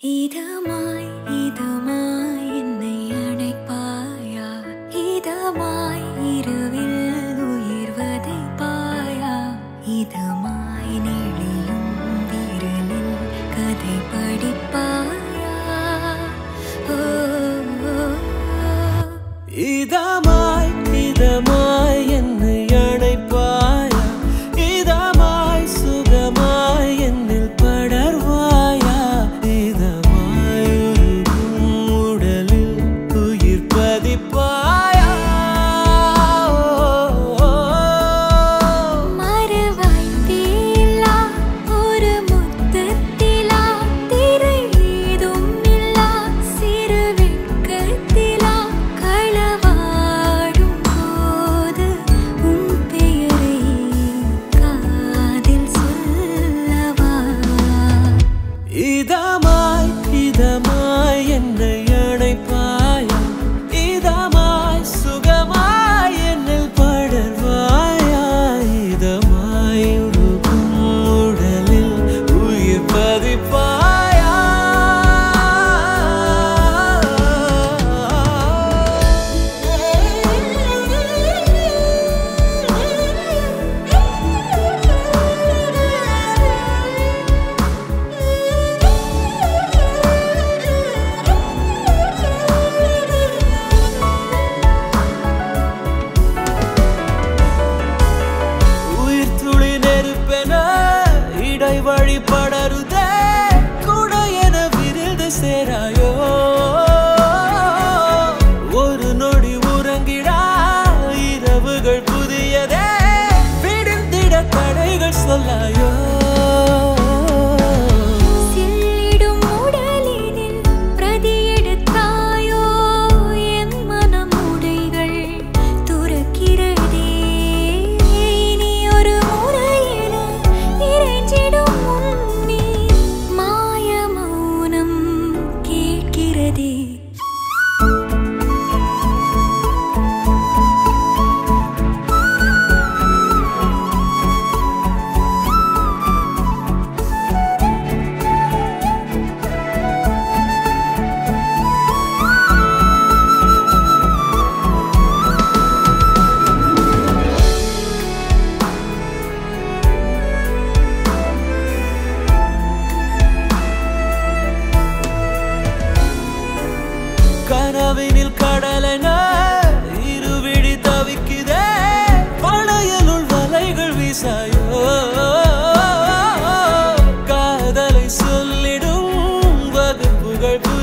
一的马，一的马。the. they do.